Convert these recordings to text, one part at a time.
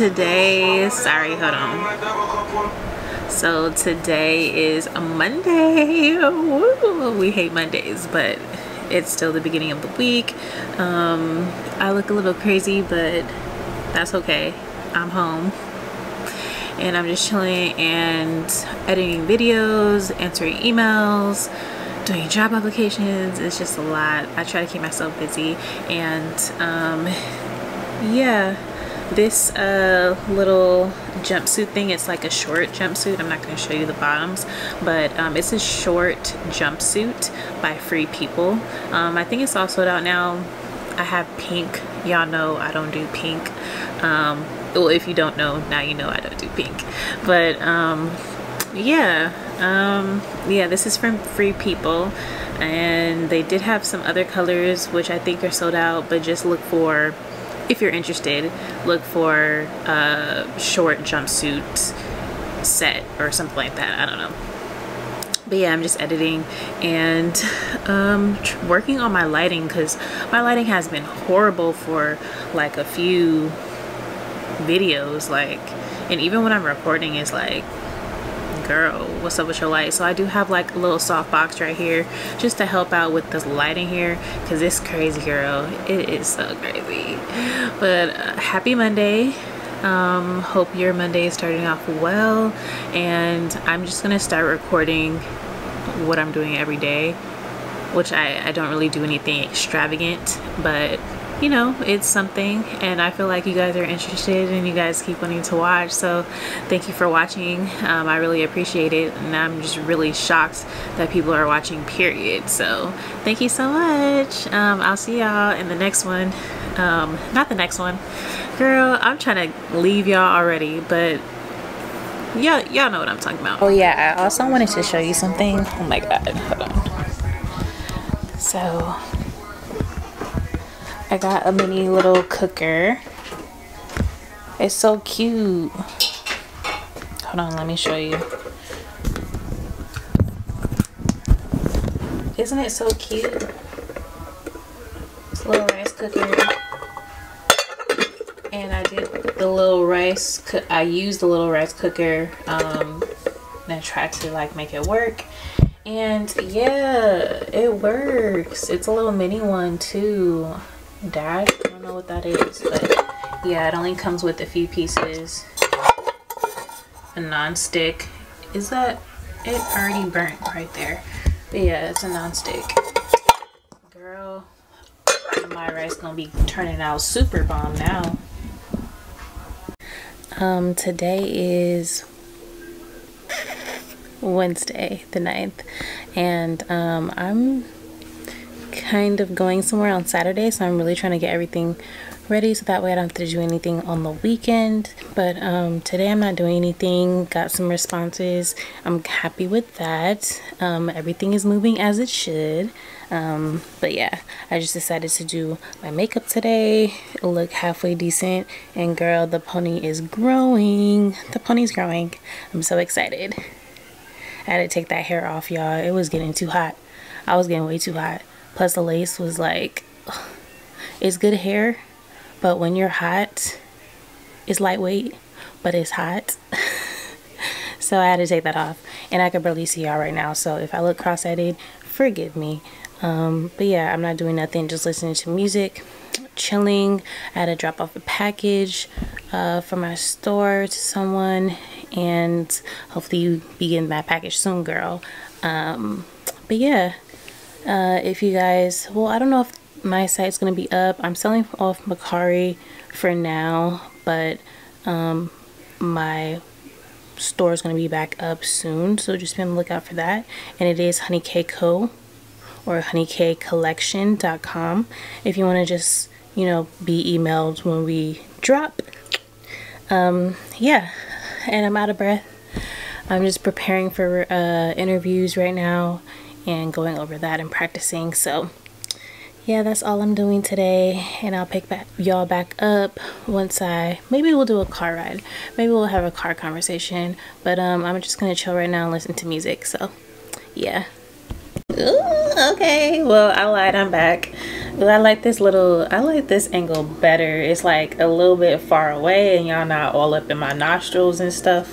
today sorry hold on. So today is a monday. We hate mondays but it's still the beginning of the week. Um, i look a little crazy but that's okay. I'm home. And i'm just chilling and editing videos answering emails doing job applications. It's just a lot. I try to keep myself busy. And um, yeah this uh, little jumpsuit thing it's like a short jumpsuit. I'm not going to show you the bottoms but um, it's a short jumpsuit by free people. Um, i think it's all sold out now. I have pink. Y'all know i don't do pink. Um, well if you don't know now you know i don't do pink. But um, yeah um, yeah this is from free people and they did have some other colors which i think are sold out but just look for if you're interested, look for a short jumpsuit set or something like that. I don't know. But yeah, I'm just editing and um, working on my lighting because my lighting has been horrible for like a few videos. Like, and even when I'm recording, it's like girl what's up with your light? So i do have like a little soft box right here just to help out with this lighting here because it's crazy girl. It is so crazy. But uh, happy monday. Um, hope your monday is starting off well and i'm just gonna start recording what i'm doing every day which I, I don't really do anything extravagant but you know it's something and I feel like you guys are interested and you guys keep wanting to watch so thank you for watching. Um, I really appreciate it and I'm just really shocked that people are watching period. So thank you so much. Um, I'll see y'all in the next one. Um, not the next one. Girl I'm trying to leave y'all already but yeah y'all know what I'm talking about. Oh yeah I also wanted to show you something. Oh my god hold on. So I got a mini little cooker. It's so cute. Hold on, let me show you. Isn't it so cute? It's a little rice cooker. And I did the little rice, I used the little rice cooker um, and I tried to like make it work. And yeah, it works. It's a little mini one too dash i don't know what that is but yeah it only comes with a few pieces. A non-stick. Is that it already burnt right there. But yeah it's a non-stick. Girl my rice gonna be turning out super bomb now. Um today is wednesday the 9th and um i'm kind of going somewhere on Saturday, so I'm really trying to get everything ready so that way I don't have to do anything on the weekend. But um, today I'm not doing anything, got some responses. I'm happy with that. Um, everything is moving as it should. Um, but yeah, I just decided to do my makeup today, look halfway decent. And girl, the pony is growing. The pony's growing. I'm so excited. I had to take that hair off, y'all. It was getting too hot. I was getting way too hot. Plus the lace was like, it's good hair, but when you're hot, it's lightweight, but it's hot. so I had to take that off. And I could barely see y'all right now. So if I look cross-eyed, forgive me. Um, but yeah, I'm not doing nothing, just listening to music, chilling. I had to drop off a package uh, from my store to someone. And hopefully you be getting that package soon, girl. Um, but yeah, uh, if you guys well I don't know if my site's gonna be up. I'm selling off Mercari for now but um, my store is gonna be back up soon so just be on the lookout for that. And it is Honey K Co. or honeykcollection.com if you want to just you know be emailed when we drop. Um yeah and I'm out of breath. I'm just preparing for uh, interviews right now and going over that and practicing so yeah that's all i'm doing today and i'll pick back y'all back up once i maybe we'll do a car ride maybe we'll have a car conversation but um i'm just gonna chill right now and listen to music so yeah Ooh, okay well i lied i'm back I like this little, I like this angle better. It's like a little bit far away and y'all not all up in my nostrils and stuff.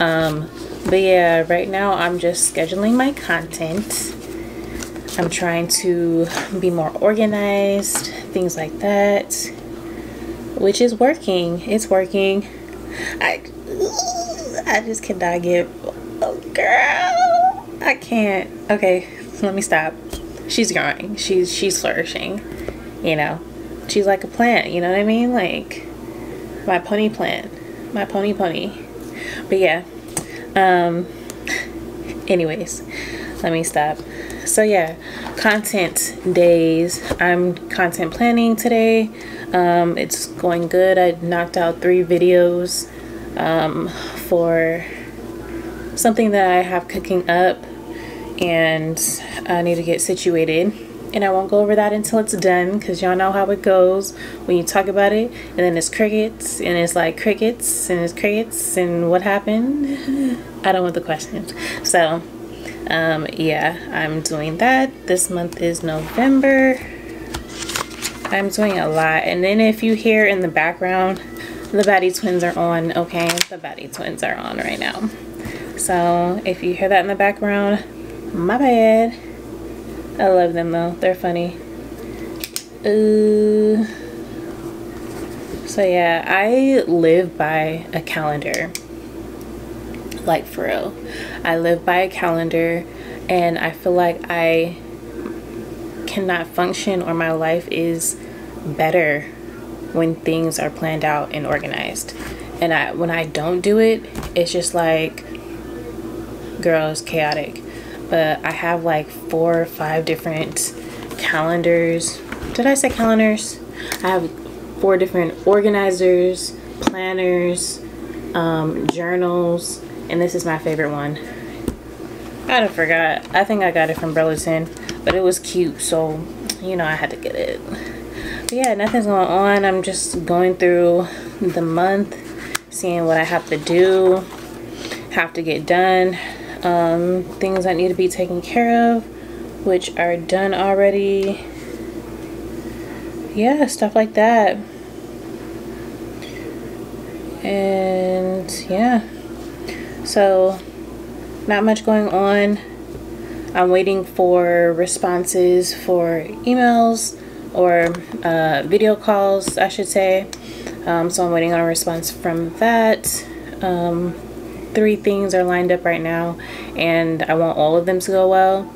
Um, but yeah, right now I'm just scheduling my content. I'm trying to be more organized, things like that, which is working. It's working. I, I just cannot get, oh girl, I can't. Okay, let me stop she's growing. She's she's flourishing. You know, she's like a plant. You know what I mean? Like my pony plant, my pony pony. But yeah. Um. Anyways, let me stop. So yeah, content days. I'm content planning today. Um, it's going good. I knocked out three videos um, for something that I have cooking up and I need to get situated and I won't go over that until it's done because y'all know how it goes when you talk about it. And then it's crickets and it's like crickets and it's crickets and what happened? I don't want the questions. So um, yeah I'm doing that. This month is November. I'm doing a lot. And then if you hear in the background the Batty twins are on okay? The Batty twins are on right now. So if you hear that in the background my bad. I love them though. They're funny. Uh, so yeah, I live by a calendar. Like for real. I live by a calendar and I feel like I cannot function or my life is better when things are planned out and organized. And I when I don't do it, it's just like girl, it's chaotic but I have like four or five different calendars. Did I say calendars? I have four different organizers, planners, um, journals, and this is my favorite one. I forgot. I think I got it from Burlington, but it was cute, so you know I had to get it. But yeah, nothing's going on. I'm just going through the month, seeing what I have to do, have to get done um, things that need to be taken care of which are done already. Yeah stuff like that. And yeah. So not much going on. I'm waiting for responses for emails or uh, video calls I should say. Um, so I'm waiting on a response from that. Um, three things are lined up right now and I want all of them to go well.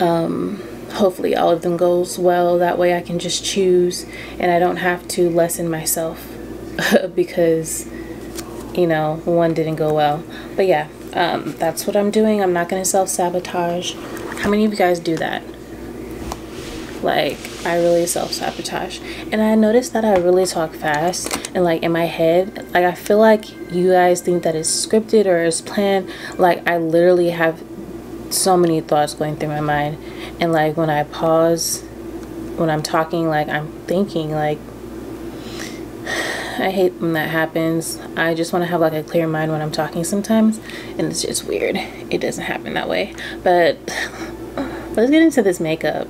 Um, hopefully all of them goes well. That way I can just choose and I don't have to lessen myself because, you know, one didn't go well. But yeah, um, that's what I'm doing. I'm not going to self-sabotage. How many of you guys do that? like I really self-sabotage. And I noticed that I really talk fast and like in my head. Like I feel like you guys think that it's scripted or it's planned. Like I literally have so many thoughts going through my mind. And like when I pause when I'm talking like I'm thinking like I hate when that happens. I just want to have like a clear mind when I'm talking sometimes. And it's just weird. It doesn't happen that way. But let's get into this makeup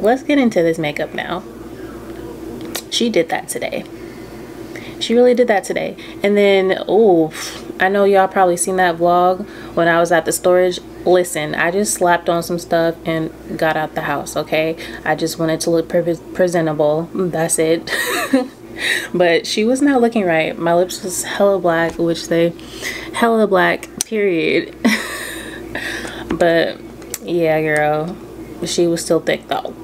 let's get into this makeup now. She did that today. She really did that today. And then, oh, I know y'all probably seen that vlog when I was at the storage. Listen, I just slapped on some stuff and got out the house, okay? I just wanted to look pre presentable. Mm, that's it. but she was not looking right. My lips was hella black, which they hella black, period. but yeah, girl, she was still thick though.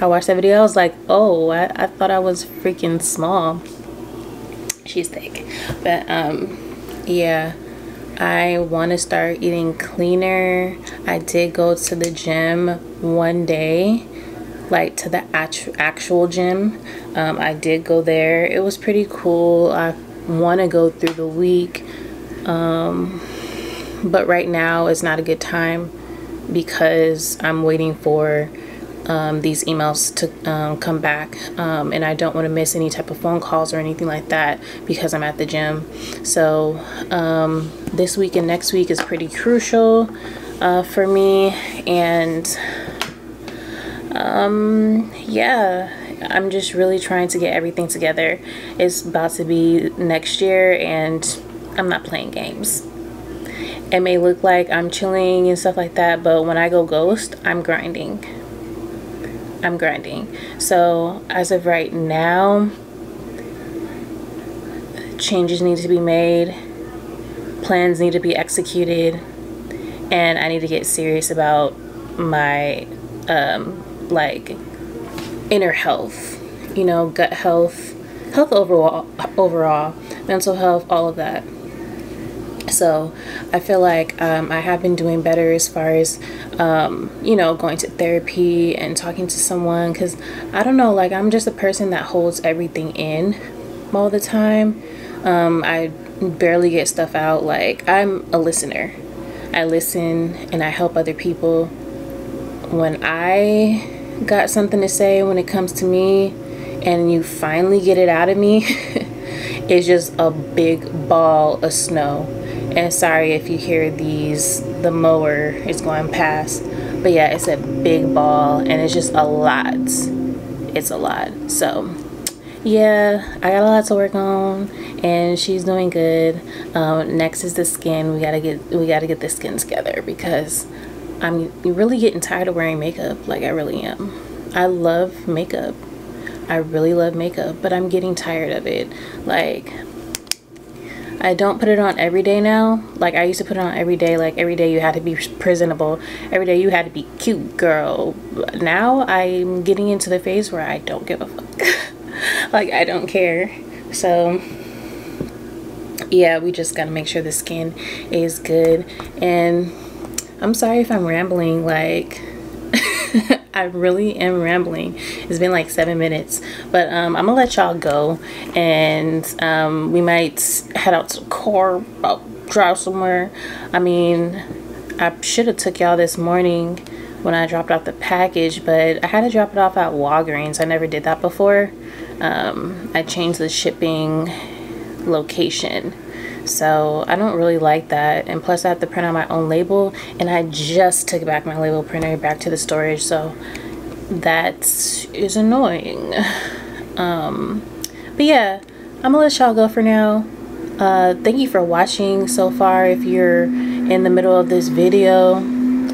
I watched that video, I was like, oh, I, I thought I was freaking small. She's thick. But um, yeah, I want to start eating cleaner. I did go to the gym one day, like to the actu actual gym. Um, I did go there. It was pretty cool. I want to go through the week. Um, but right now is not a good time because I'm waiting for um, these emails to um, come back um, and I don't want to miss any type of phone calls or anything like that because I'm at the gym so um, this week and next week is pretty crucial uh, for me and um, yeah, I'm just really trying to get everything together. It's about to be next year, and I'm not playing games. It may look like I'm chilling and stuff like that, but when I go ghost, I'm grinding. I'm grinding. So, as of right now, changes need to be made, plans need to be executed, and I need to get serious about my um, like inner health, you know, gut health, health overall, overall, mental health, all of that. So I feel like um, I have been doing better as far as, um, you know, going to therapy and talking to someone because I don't know, like I'm just a person that holds everything in all the time. Um, I barely get stuff out. Like I'm a listener. I listen and I help other people. When I got something to say when it comes to me and you finally get it out of me, it's just a big ball of snow. And sorry if you hear these, the mower is going past. But yeah, it's a big ball and it's just a lot. It's a lot. So yeah, I got a lot to work on and she's doing good. Um, next is the skin. We gotta get we gotta get the skin together because I'm really getting tired of wearing makeup. Like I really am. I love makeup. I really love makeup, but I'm getting tired of it. Like I don't put it on every day now. Like I used to put it on every day. Like every day you had to be presentable. Every day you had to be cute, girl. Now I'm getting into the phase where I don't give a fuck. like I don't care. So yeah, we just gotta make sure the skin is good and I'm sorry if I'm rambling like I really am rambling. It's been like seven minutes, but um, I'm gonna let y'all go, and um, we might head out to car, drive somewhere. I mean, I should have took y'all this morning when I dropped off the package, but I had to drop it off at Walgreens. I never did that before. Um, I changed the shipping location so I don't really like that. And plus I have to print out my own label and I just took back my label printer back to the storage. So that is annoying. Um, but yeah, I'm gonna let y'all go for now. Uh, thank you for watching so far. If you're in the middle of this video,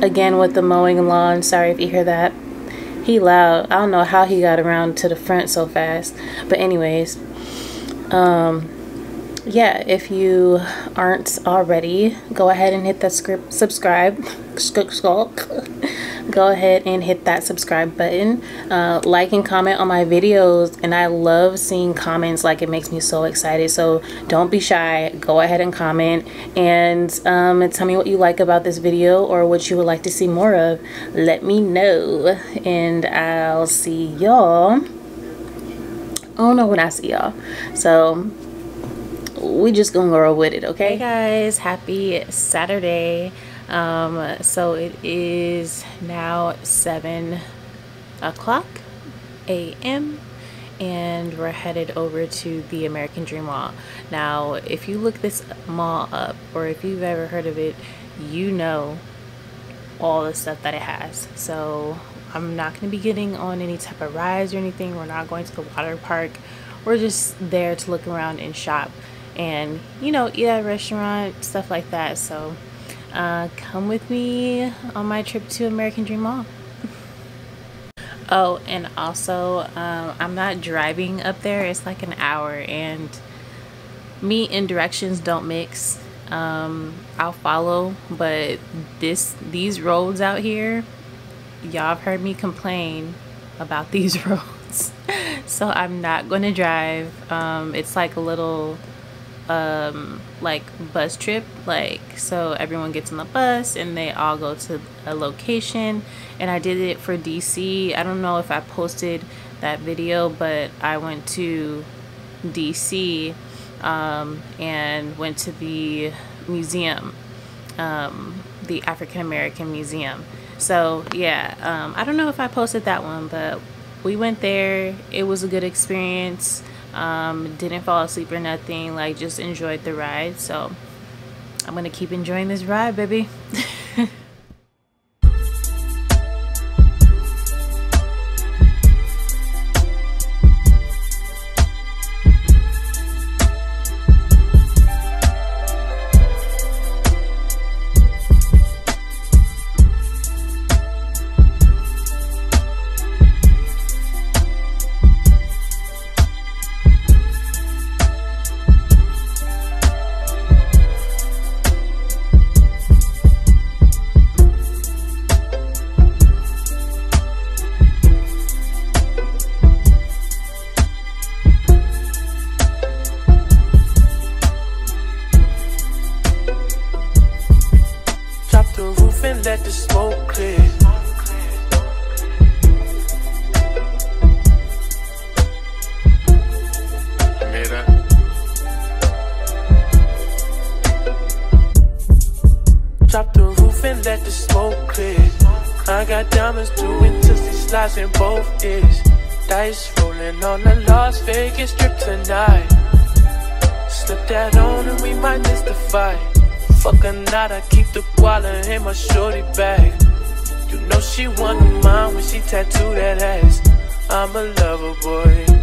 again with the mowing lawn, sorry if you hear that. He loud. I don't know how he got around to the front so fast. But anyways, um, yeah, if you aren't already, go ahead and hit that script subscribe. go ahead and hit that subscribe button. Uh, like and comment on my videos, and I love seeing comments. Like it makes me so excited. So don't be shy. Go ahead and comment and um, tell me what you like about this video or what you would like to see more of. Let me know, and I'll see y'all. I don't know when I see y'all. So we just gonna roll with it okay hey guys happy saturday um so it is now seven o'clock a.m and we're headed over to the American Dream Mall. Now, if you look this mall up, or if you've ever heard of it, you know all the stuff that it has. So I'm not going to be getting on any type of rides or anything. We're not going to the water park. We're just there to look around and shop and you know eat at a restaurant stuff like that. So uh, come with me on my trip to American Dream Mall. Oh and also um, I'm not driving up there. It's like an hour and me and directions don't mix. Um, I'll follow but this these roads out here y'all have heard me complain about these roads. So I'm not gonna drive. Um, it's like a little um like bus trip like so everyone gets on the bus and they all go to a location. And I did it for DC I don't know if I posted that video but I went to DC um, and went to the museum um, the African American Museum. So yeah um, I don't know if I posted that one but we went there. It was a good experience um, didn't fall asleep or nothing like just enjoyed the ride. So I'm gonna keep enjoying this ride baby diamonds doing tootsie slides in both ears. Dice rolling on the Las Vegas strip tonight. Slip that on and we might miss the fight. Fuck a night, I keep the wallet in my shorty bag. You know she of mine when she tattoo that ass. I'm a lover boy.